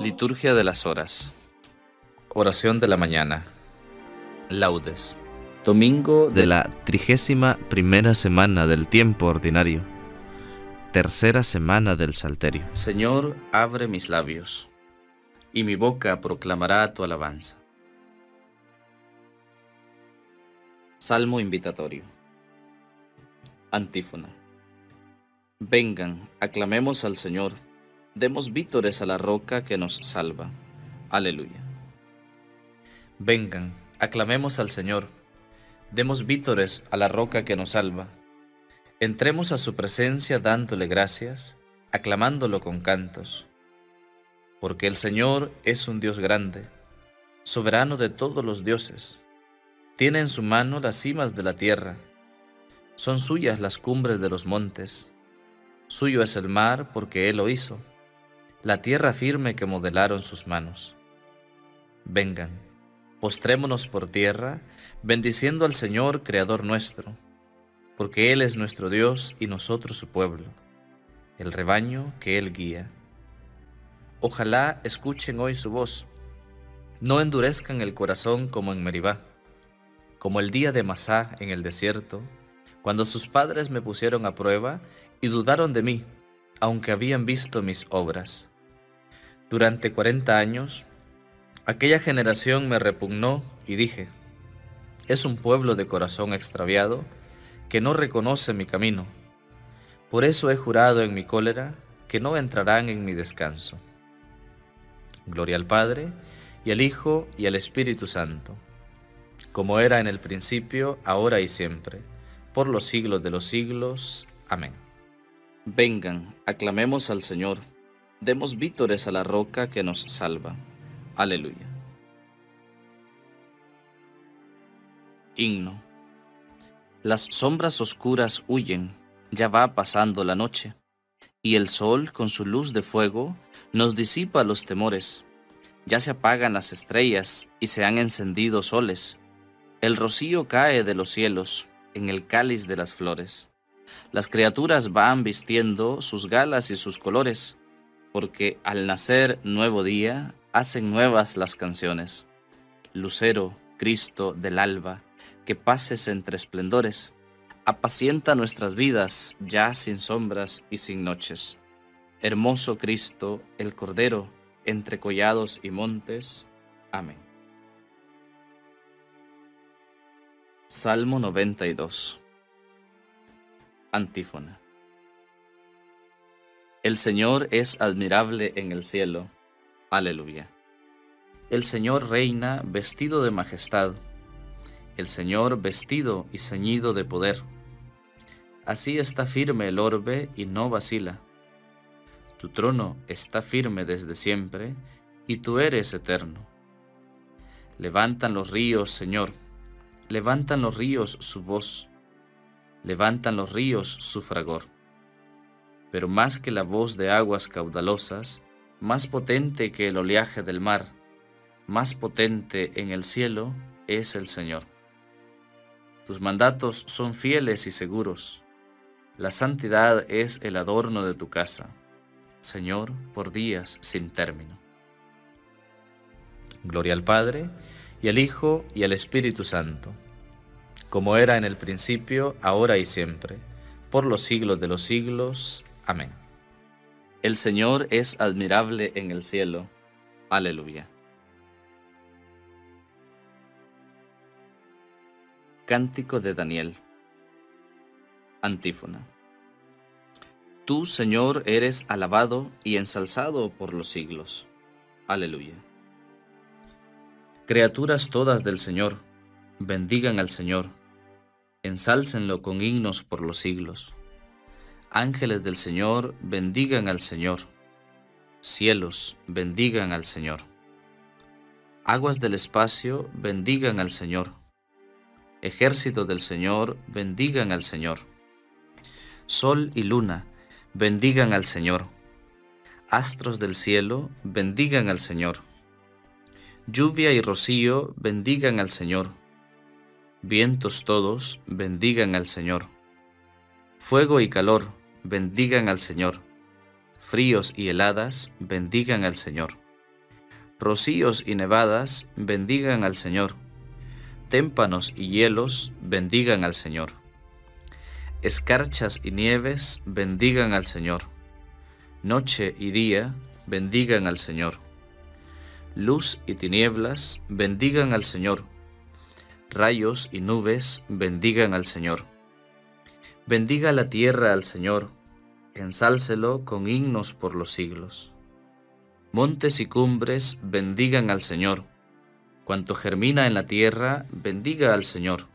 Liturgia de las Horas. Oración de la mañana. Laudes. Domingo de la trigésima primera semana del tiempo ordinario. Tercera semana del Salterio. Señor, abre mis labios, y mi boca proclamará tu alabanza. Salmo invitatorio. Antífona. Vengan, aclamemos al Señor, demos vítores a la roca que nos salva. Aleluya. Vengan, aclamemos al Señor, demos vítores a la roca que nos salva. Entremos a su presencia dándole gracias, aclamándolo con cantos. Porque el Señor es un Dios grande, soberano de todos los dioses. Tiene en su mano las cimas de la tierra. Son suyas las cumbres de los montes. Suyo es el mar porque Él lo hizo, la tierra firme que modelaron sus manos. Vengan, postrémonos por tierra, bendiciendo al Señor, Creador nuestro porque Él es nuestro Dios y nosotros su pueblo, el rebaño que Él guía. Ojalá escuchen hoy su voz, no endurezcan el corazón como en Meribá, como el día de Masá en el desierto, cuando sus padres me pusieron a prueba y dudaron de mí, aunque habían visto mis obras. Durante cuarenta años, aquella generación me repugnó y dije, es un pueblo de corazón extraviado, que no reconoce mi camino. Por eso he jurado en mi cólera que no entrarán en mi descanso. Gloria al Padre, y al Hijo, y al Espíritu Santo, como era en el principio, ahora y siempre, por los siglos de los siglos. Amén. Vengan, aclamemos al Señor, demos vítores a la roca que nos salva. Aleluya. Himno. Las sombras oscuras huyen, ya va pasando la noche, y el sol con su luz de fuego nos disipa los temores. Ya se apagan las estrellas y se han encendido soles. El rocío cae de los cielos en el cáliz de las flores. Las criaturas van vistiendo sus galas y sus colores, porque al nacer nuevo día hacen nuevas las canciones. Lucero, Cristo del alba, que pases entre esplendores, apacienta nuestras vidas ya sin sombras y sin noches. Hermoso Cristo, el Cordero, entre collados y montes. Amén. Salmo 92 Antífona El Señor es admirable en el cielo. Aleluya. El Señor reina vestido de majestad el Señor vestido y ceñido de poder. Así está firme el orbe y no vacila. Tu trono está firme desde siempre, y tú eres eterno. Levantan los ríos, Señor, levantan los ríos su voz, levantan los ríos su fragor. Pero más que la voz de aguas caudalosas, más potente que el oleaje del mar, más potente en el cielo es el Señor. Tus mandatos son fieles y seguros. La santidad es el adorno de tu casa, Señor, por días sin término. Gloria al Padre, y al Hijo, y al Espíritu Santo, como era en el principio, ahora y siempre, por los siglos de los siglos. Amén. El Señor es admirable en el cielo. Aleluya. Cántico de Daniel. Antífona. Tú, Señor, eres alabado y ensalzado por los siglos. Aleluya. Criaturas todas del Señor, bendigan al Señor, ensálcenlo con himnos por los siglos. Ángeles del Señor, bendigan al Señor. Cielos, bendigan al Señor. Aguas del espacio, bendigan al Señor Ejército del Señor, bendigan al Señor. Sol y luna, bendigan al Señor. Astros del cielo, bendigan al Señor. Lluvia y rocío, bendigan al Señor. Vientos todos, bendigan al Señor. Fuego y calor, bendigan al Señor. Fríos y heladas, bendigan al Señor. Rocíos y nevadas, bendigan al Señor. Témpanos y hielos, bendigan al Señor. Escarchas y nieves, bendigan al Señor. Noche y día, bendigan al Señor. Luz y tinieblas, bendigan al Señor rayos y nubes bendigan al Señor. Bendiga la tierra al Señor, ensálcelo con himnos por los siglos. Montes y cumbres bendigan al Señor. Cuanto germina en la tierra, bendiga al Señor.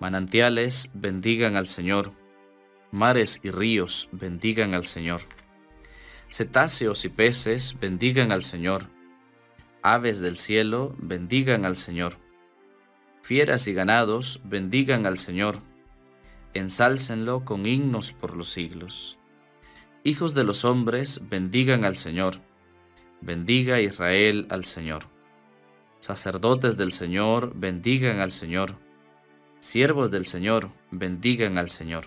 Manantiales bendigan al Señor. Mares y ríos bendigan al Señor. Cetáceos y peces bendigan al Señor. Aves del cielo bendigan al Señor. Fieras y ganados, bendigan al Señor, ensálcenlo con himnos por los siglos. Hijos de los hombres, bendigan al Señor, bendiga Israel al Señor. Sacerdotes del Señor, bendigan al Señor. Siervos del Señor, bendigan al Señor.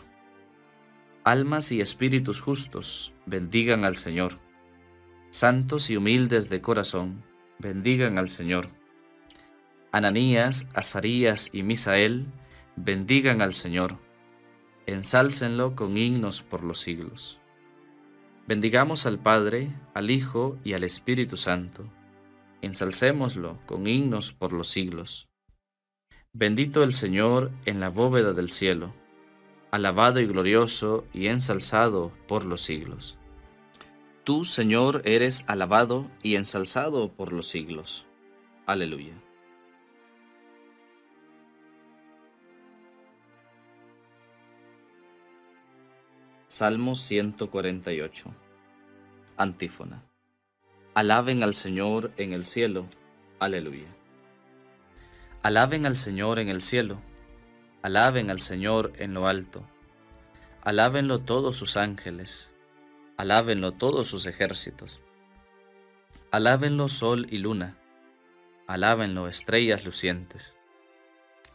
Almas y espíritus justos, bendigan al Señor. Santos y humildes de corazón, bendigan al Señor. Ananías, Azarías y Misael, bendigan al Señor, ensálcenlo con himnos por los siglos. Bendigamos al Padre, al Hijo y al Espíritu Santo, ensalcémoslo con himnos por los siglos. Bendito el Señor en la bóveda del cielo, alabado y glorioso y ensalzado por los siglos. Tú, Señor, eres alabado y ensalzado por los siglos. Aleluya. Salmo 148 Antífona Alaben al Señor en el cielo. Aleluya. Alaben al Señor en el cielo. Alaben al Señor en lo alto. Alábenlo todos sus ángeles. Alábenlo todos sus ejércitos. Alábenlo sol y luna. Alábenlo estrellas lucientes.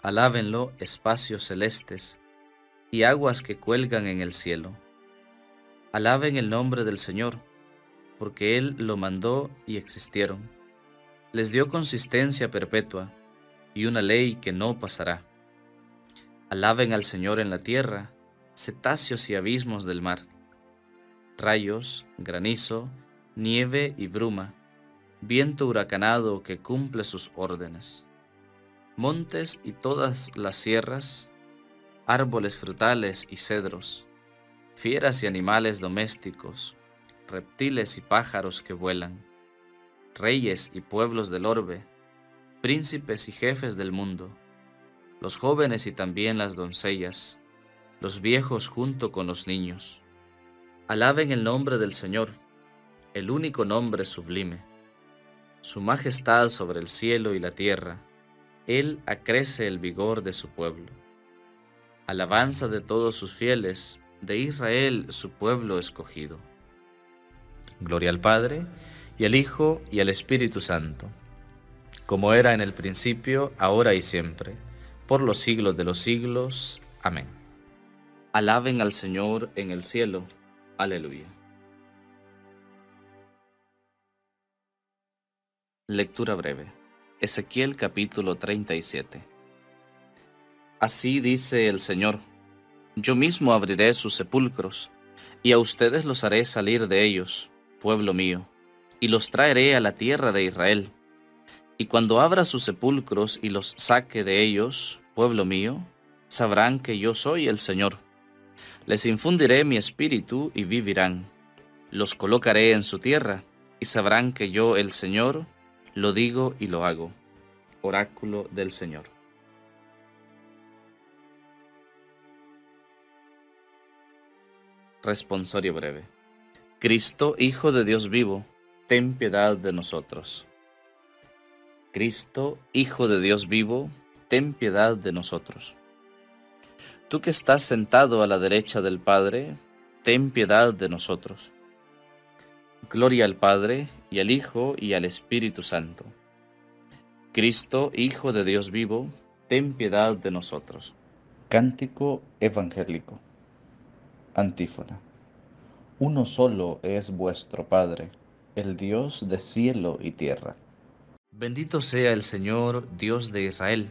Alábenlo espacios celestes y aguas que cuelgan en el cielo Alaben el nombre del Señor, porque Él lo mandó y existieron. Les dio consistencia perpetua y una ley que no pasará. Alaben al Señor en la tierra, cetáceos y abismos del mar, rayos, granizo, nieve y bruma, viento huracanado que cumple sus órdenes, montes y todas las sierras, árboles frutales y cedros, fieras y animales domésticos, reptiles y pájaros que vuelan, reyes y pueblos del orbe, príncipes y jefes del mundo, los jóvenes y también las doncellas, los viejos junto con los niños. Alaben el nombre del Señor, el único nombre sublime. Su majestad sobre el cielo y la tierra, Él acrece el vigor de su pueblo. Alabanza de todos sus fieles, de Israel su pueblo escogido. Gloria al Padre, y al Hijo, y al Espíritu Santo, como era en el principio, ahora y siempre, por los siglos de los siglos. Amén. Alaben al Señor en el cielo. Aleluya. Lectura breve. Ezequiel capítulo 37. Así dice el Señor yo mismo abriré sus sepulcros, y a ustedes los haré salir de ellos, pueblo mío, y los traeré a la tierra de Israel. Y cuando abra sus sepulcros y los saque de ellos, pueblo mío, sabrán que yo soy el Señor. Les infundiré mi espíritu y vivirán. Los colocaré en su tierra, y sabrán que yo, el Señor, lo digo y lo hago. Oráculo del Señor. Responsorio breve. Cristo, Hijo de Dios vivo, ten piedad de nosotros. Cristo, Hijo de Dios vivo, ten piedad de nosotros. Tú que estás sentado a la derecha del Padre, ten piedad de nosotros. Gloria al Padre, y al Hijo, y al Espíritu Santo. Cristo, Hijo de Dios vivo, ten piedad de nosotros. Cántico evangélico. Antífona. Uno solo es vuestro Padre, el Dios de cielo y tierra. Bendito sea el Señor, Dios de Israel,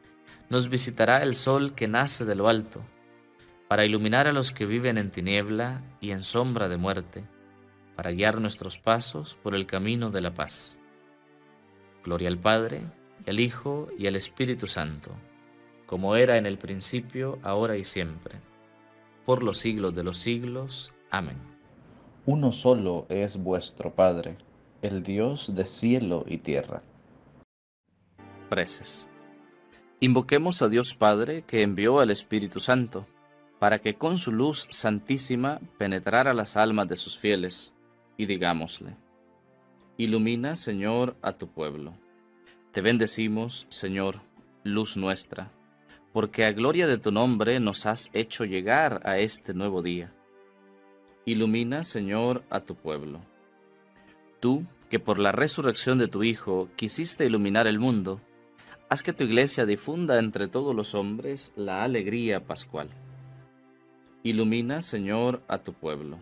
nos visitará el sol que nace de lo alto, para iluminar a los que viven en tiniebla y en sombra de muerte, para guiar nuestros pasos por el camino de la paz. Gloria al Padre, el Hijo y el Espíritu Santo, como era en el principio, ahora y siempre, por los siglos de los siglos. Amén. Uno solo es vuestro Padre, el Dios de cielo y tierra. Preces. Invoquemos a Dios Padre que envió al Espíritu Santo, para que con su luz santísima penetrara las almas de sus fieles, y digámosle, Ilumina, Señor, a tu pueblo. Te bendecimos, Señor, luz nuestra, porque a gloria de tu nombre nos has hecho llegar a este nuevo día. Ilumina, Señor, a tu pueblo. Tú, que por la resurrección de tu Hijo quisiste iluminar el mundo, haz que tu iglesia difunda entre todos los hombres la alegría pascual. Ilumina, Señor, a tu pueblo.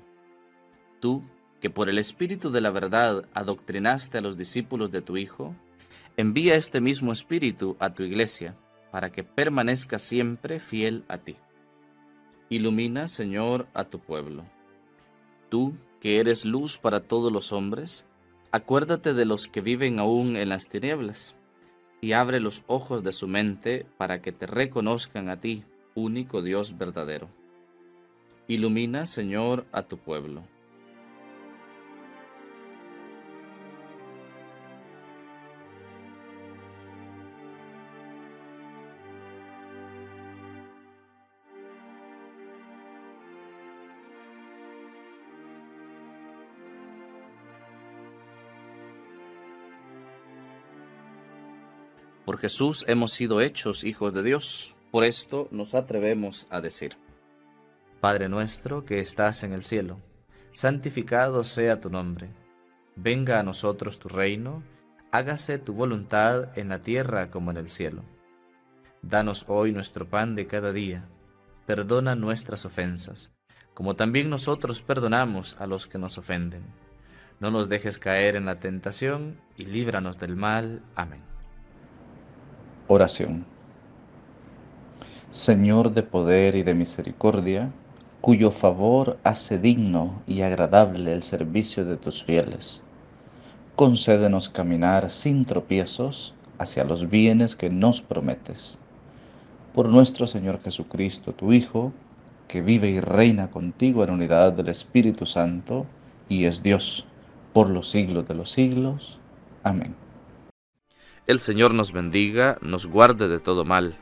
Tú, que por el Espíritu de la verdad adoctrinaste a los discípulos de tu Hijo, envía este mismo Espíritu a tu iglesia, para que permanezca siempre fiel a ti. Ilumina, Señor, a tu pueblo. Tú, que eres luz para todos los hombres, acuérdate de los que viven aún en las tinieblas, y abre los ojos de su mente para que te reconozcan a ti, único Dios verdadero. Ilumina, Señor, a tu pueblo. Por Jesús hemos sido hechos hijos de Dios. Por esto nos atrevemos a decir, Padre nuestro que estás en el cielo, santificado sea tu nombre. Venga a nosotros tu reino, hágase tu voluntad en la tierra como en el cielo. Danos hoy nuestro pan de cada día. Perdona nuestras ofensas, como también nosotros perdonamos a los que nos ofenden. No nos dejes caer en la tentación y líbranos del mal. Amén. Oración. Señor de poder y de misericordia, cuyo favor hace digno y agradable el servicio de tus fieles, concédenos caminar sin tropiezos hacia los bienes que nos prometes. Por nuestro Señor Jesucristo, tu Hijo, que vive y reina contigo en unidad del Espíritu Santo, y es Dios por los siglos de los siglos. Amén. El Señor nos bendiga, nos guarde de todo mal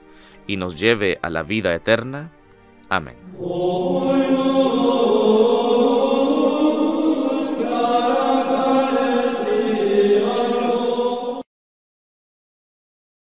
y nos lleve a la vida eterna. Amén.